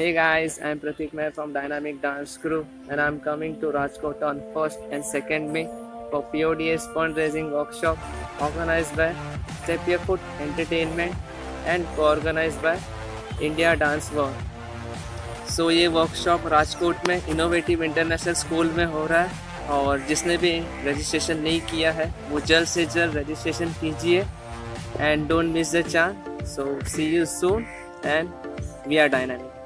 Hey guys, I'm Pratik Meher from Dynamic Dance Crew and I'm coming to Rajkot on 1st and 2nd May for PODS fundraising workshop organized by Step Your Foot Entertainment and co-organized by India Dance World. So so, ये workshop Rajkot में innovative international school में हो रहा है और जिसने भी registration नहीं किया है वो जल्द से जल्द रजिस्ट्रेशन कीजिए and don't miss the chance so see you soon and we are dynamic